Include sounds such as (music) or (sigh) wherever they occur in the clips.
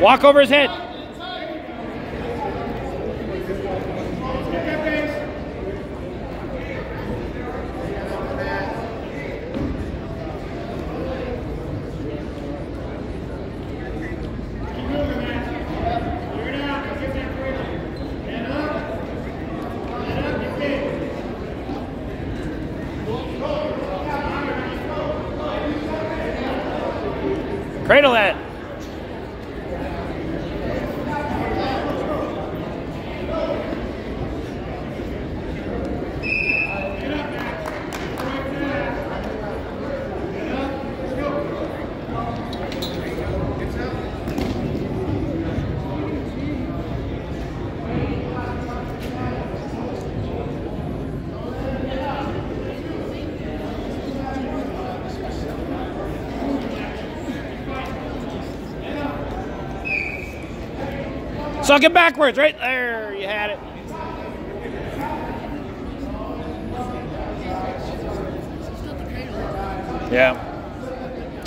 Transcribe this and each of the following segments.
Walk over his head. Cradle that. Suck it backwards, right there. You had it. Yeah.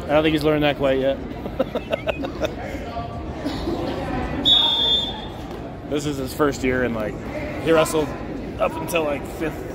I don't think he's learned that quite yet. (laughs) this is his first year, and like he wrestled up until like fifth,